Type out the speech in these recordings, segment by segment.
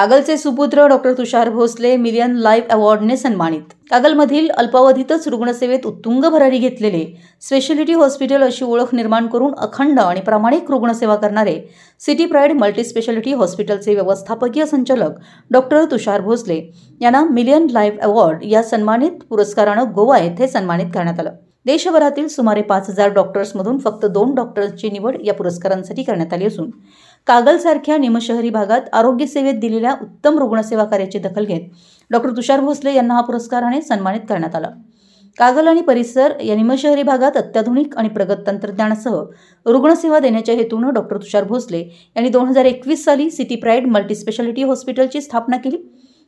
कागलचे सुपुत्र doctor Tushar Bhosale million life अवॉर्डने सन्मानित. कागलमधील अल्पावधीतच रुग्णसेवेत उत्तुंग भरारी घेतलेले स्पेशालिटी हॉस्पिटल अशी ओळख निर्माण करून अखंड आणि प्रामाणिक रुग्णसेवा करणारे सिटी प्राईड मल्टीस्पेशालिटी हॉस्पिटलचे व्यवस्थापकीय संचालक डॉक्टर तुषार भोसले यांना मिलियन लाईफ अवॉर्ड या सन्मानित पुरस्कारानं गोवा येथे सन्मानित करण्यात आलं. देशभरातील सुमारे पाच हजार डॉक्टर्समधून फक्त दोन डॉक्टर्सची निवड या पुरस्कारांसाठी करण्यात आली असून कागलसारख्या निमशहरी भागात आरोग्य सेवेत दिलेल्या उत्तम रुग्णसेवा कार्याची दखल घेत डॉक्टर तुषार भोसले यांना हा पुरस्काराने सन्मानित करण्यात आला. कागल आणि परिसर या निमशहरी भागात अत्याधुनिक आणि प्रगत तंत्रज्ञानासह रुग्णसेवा देण्याच्या हेतूनं डॉक्टर तुषार भोसले यांनी दोन हजार एकवीस साली सिटी प्राईड मल्टीस्पेशालिटी हॉस्पिटलची स्थापना केली.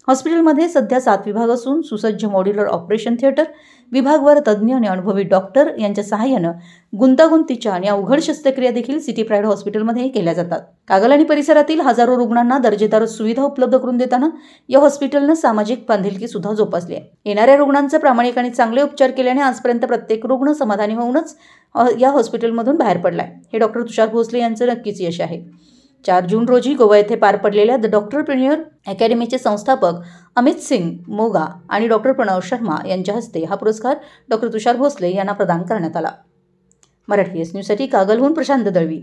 हॉस्पिटलमध्ये सध्या सात विभाग असून सुसज्ज मॉड्युलर ऑपरेशन थिएटर विभागवार तज्ज्ञ आणि अनुभवी डॉक्टर यांच्या सहाय्यानं गुंतागुंतीच्या आणि अवघड शस्त्रक्रिया देखील सिटी प्राईड हॉस्पिटलमध्ये केल्या जातात. कागल आणि परिसरातील हजारो रुग्णांना दर्जेदार सुविधा उपलब्ध करून देताना या हॉस्पिटलनं सामाजिक बांधिलकी सुद्धा जोपासली आहे. येणाऱ्या रुग्णांचं प्रामाणिक आणि चांगले उपचार केल्याने आजपर्यंत प्रत्येक रुग्ण समाधानी होऊनच या हॉस्पिटलमधून बाहेर पडलाय. हे डॉक्टर तुषार भोसले यांचं नक्कीच यश आहे. चार जून रोजी गोवा येथे पार पडलेल्या द डॉक्टर प्रिन्युअर अकॅडमीचे संस्थापक अमित सिंग मोगा आणि डॉक्टर प्रणव शर्मा यांच्या हस्ते हा पुरस्कार डॉक्टर तुषार भोसले यांना प्रदान करण्यात आला. मराठी एस न्यूजसाठी कागलहून प्रशांत दळवी.